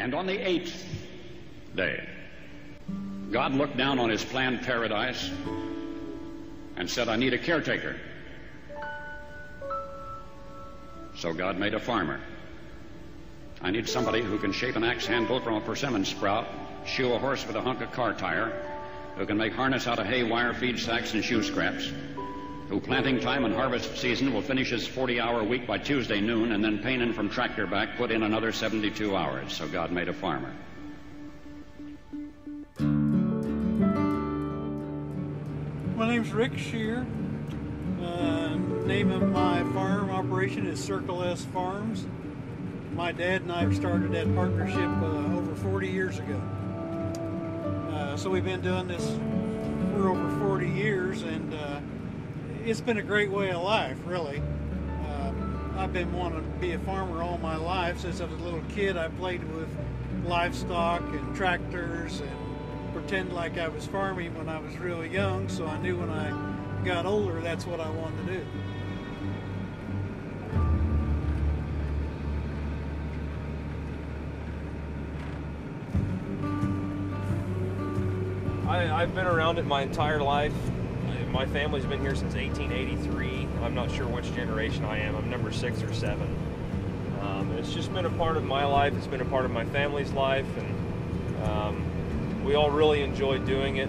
And on the eighth day, God looked down on his planned paradise and said, I need a caretaker. So God made a farmer. I need somebody who can shape an axe handle from a persimmon sprout, shoe a horse with a hunk of car tire, who can make harness out of hay wire, feed sacks, and shoe scraps, who planting time and harvest season will finish his 40 hour week by Tuesday noon, and then painin' from tractor back put in another 72 hours. So God made a farmer. My name's Rick Sherer. Uh, name of my farm operation is Circle S Farms. My dad and I started that partnership uh, over 40 years ago. Uh, so we've been doing this for over 40 years, and uh, it's been a great way of life, really. Um, I've been wanting to be a farmer all my life. Since I was a little kid, I played with livestock and tractors and pretend like I was farming when I was really young, so I knew when I got older that's what I wanted to do. I, I've been around it my entire life. My family's been here since 1883. I'm not sure which generation I am. I'm number six or seven. Um, it's just been a part of my life. It's been a part of my family's life, and um, we all really enjoy doing it.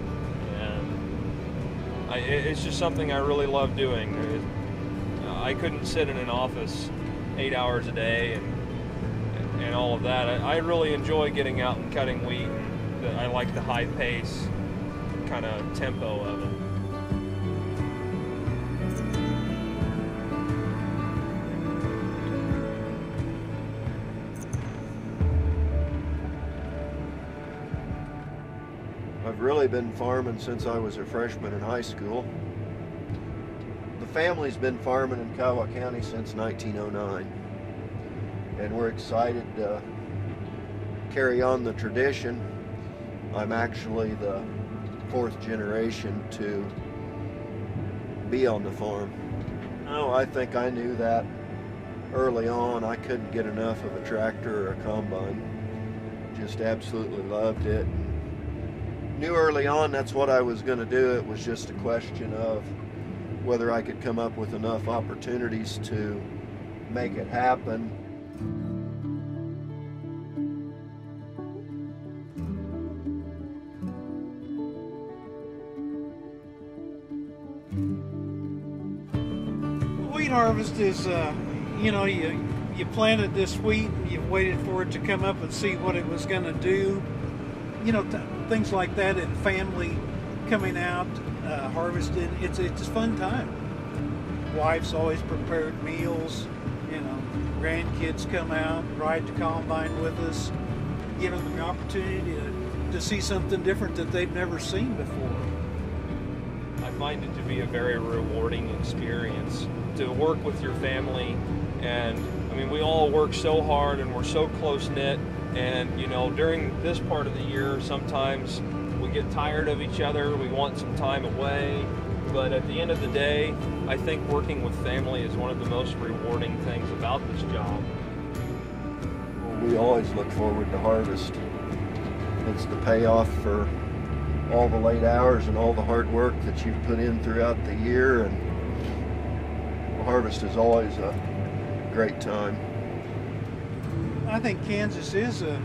I, it's just something I really love doing. It, I couldn't sit in an office eight hours a day and and all of that. I, I really enjoy getting out and cutting wheat. I like the high pace kind of tempo of it. Really been farming since I was a freshman in high school. The family's been farming in Kiowa County since 1909, and we're excited to carry on the tradition. I'm actually the fourth generation to be on the farm. Oh, I think I knew that early on. I couldn't get enough of a tractor or a combine. Just absolutely loved it. Knew early on that's what I was going to do. It was just a question of whether I could come up with enough opportunities to make it happen. Wheat harvest is, uh, you know, you you planted this wheat, and you waited for it to come up and see what it was going to do. You know, things like that, and family coming out, uh, harvesting. It's it's a fun time. Wife's always prepared meals. You know, grandkids come out, ride the combine with us. Give them the opportunity to, to see something different that they've never seen before. I find it to be a very rewarding experience to work with your family. And I mean, we all work so hard and we're so close knit. And you know, during this part of the year, sometimes we get tired of each other, we want some time away. But at the end of the day, I think working with family is one of the most rewarding things about this job. We always look forward to harvest. It's the payoff for all the late hours and all the hard work that you've put in throughout the year and harvest is always a great time. I think Kansas is a,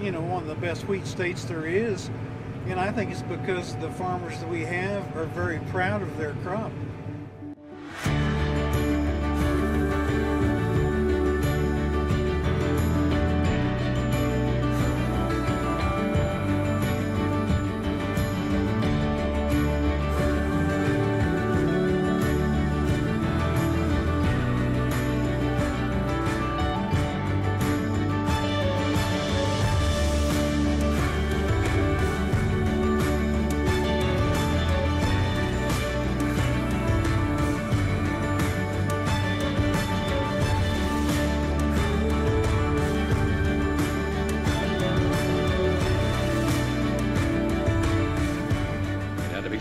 you know, one of the best wheat states there is, and I think it's because the farmers that we have are very proud of their crop.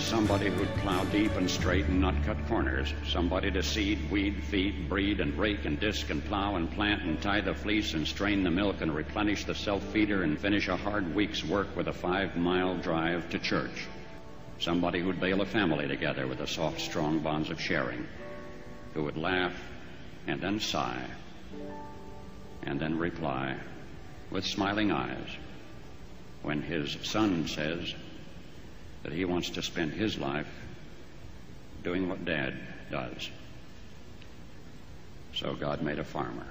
Somebody who'd plow deep and straight and not cut corners. Somebody to seed, weed, feed, breed, and rake and disc and plow and plant and tie the fleece and strain the milk and replenish the self feeder and finish a hard week's work with a five mile drive to church. Somebody who'd bale a family together with the soft, strong bonds of sharing. Who would laugh and then sigh and then reply with smiling eyes when his son says that he wants to spend his life doing what dad does. So God made a farmer.